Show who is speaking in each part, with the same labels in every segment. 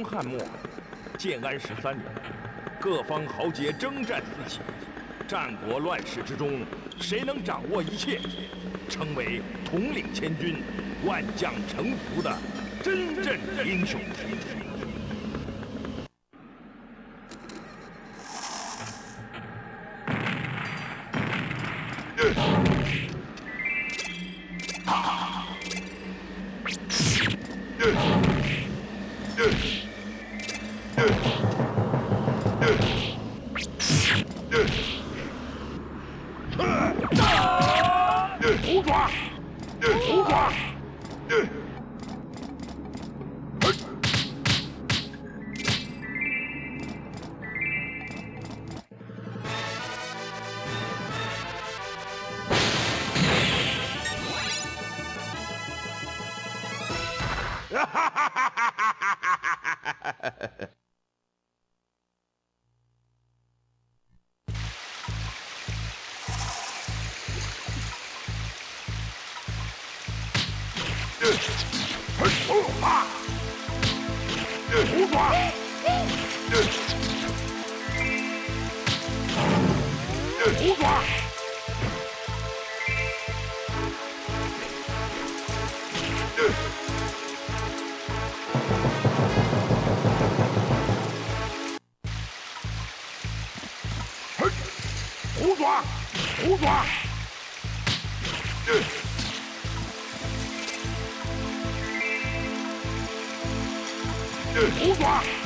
Speaker 1: 东汉末，建安十三年，各方豪杰征战四起，战国乱世之中，谁能掌握一切，成为统领千军、万将臣服的真正英雄。虎爪，虎爪，虎爪，虎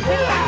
Speaker 1: 爪，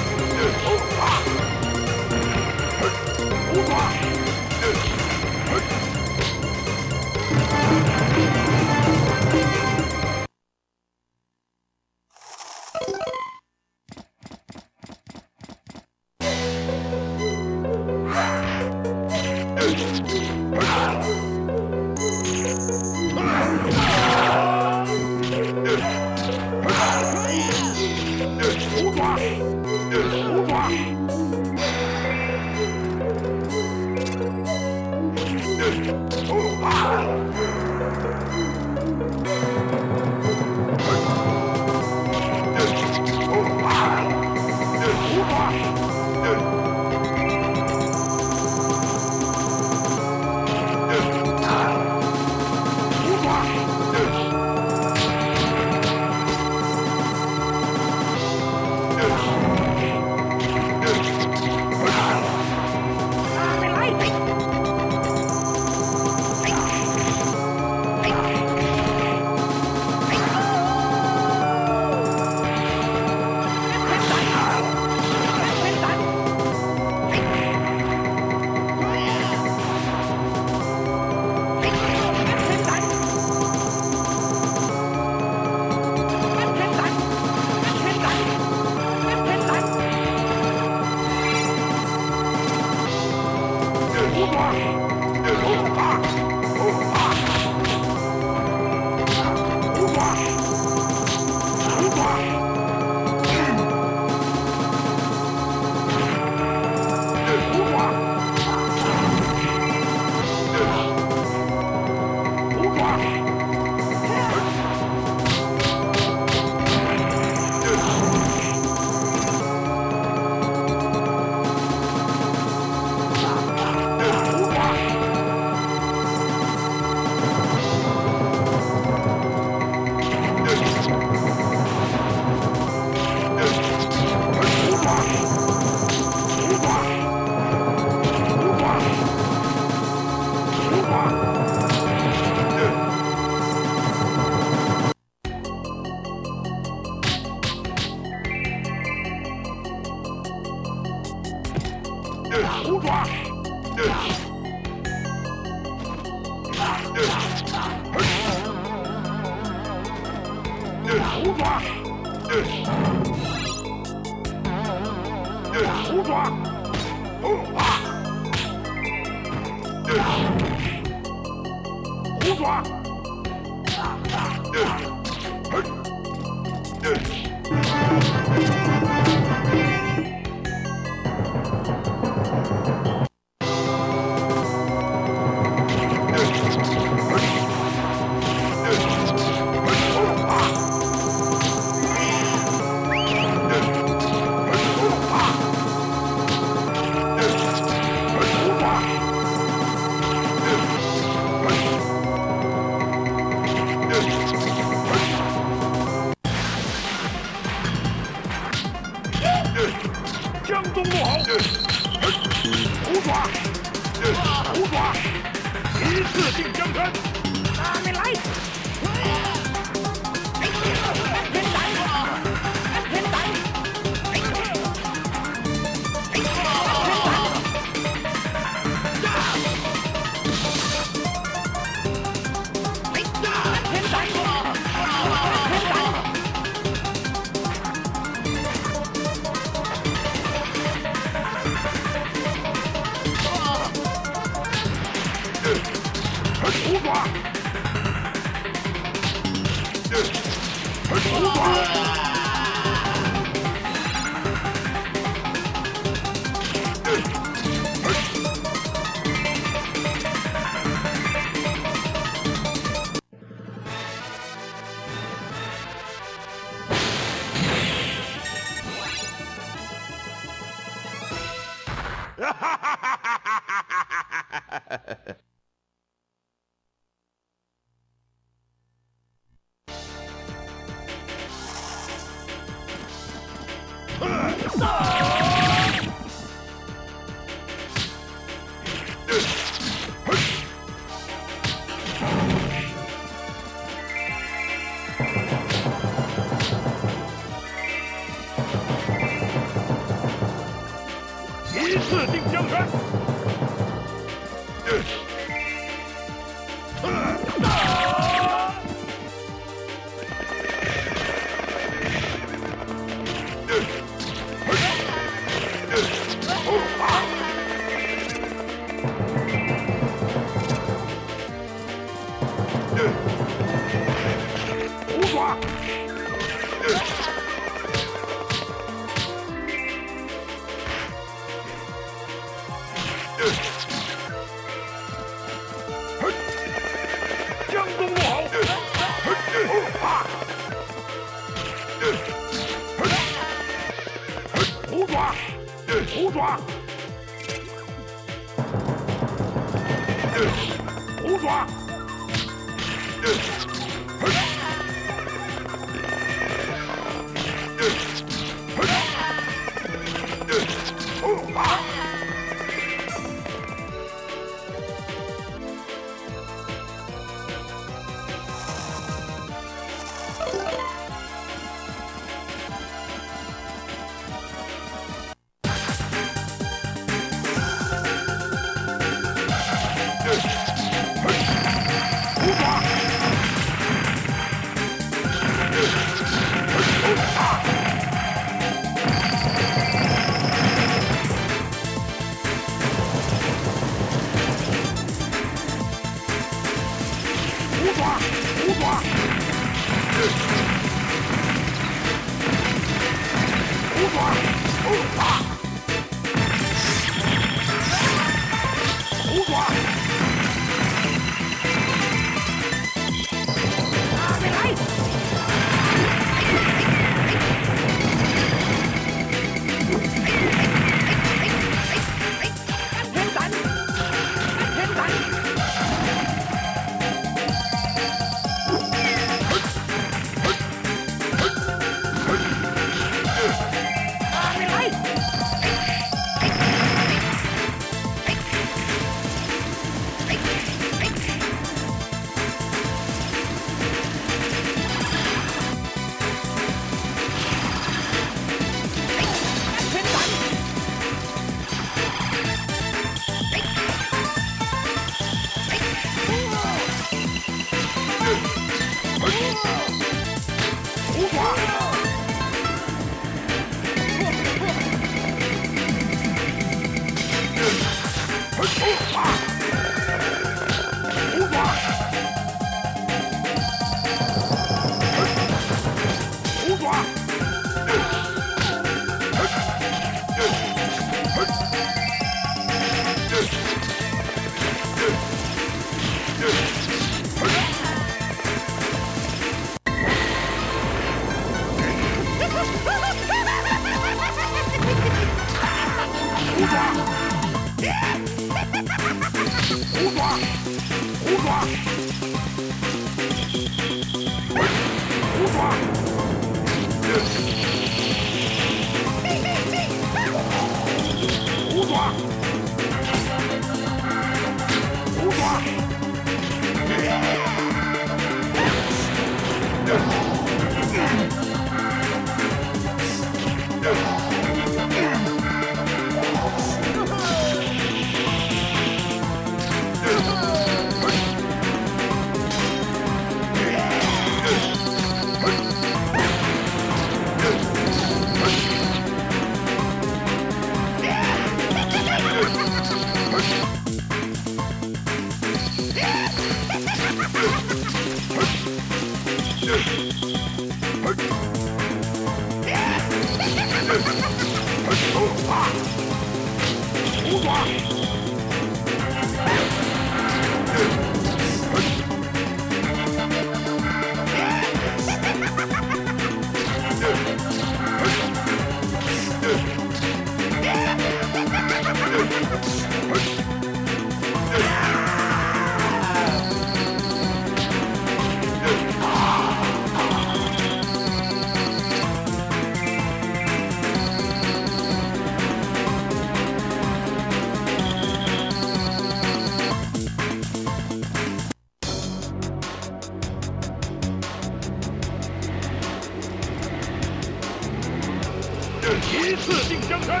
Speaker 1: 一次定江山。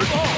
Speaker 2: Oh!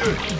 Speaker 3: 冲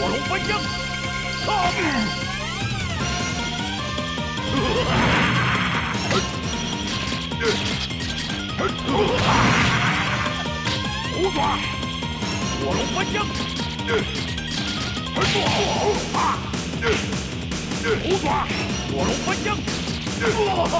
Speaker 1: 火龙翻江，啊！
Speaker 3: 虎爪，
Speaker 1: 火龙翻江。啊！
Speaker 3: 虎爪，
Speaker 1: 火龙翻江。
Speaker 3: 啊！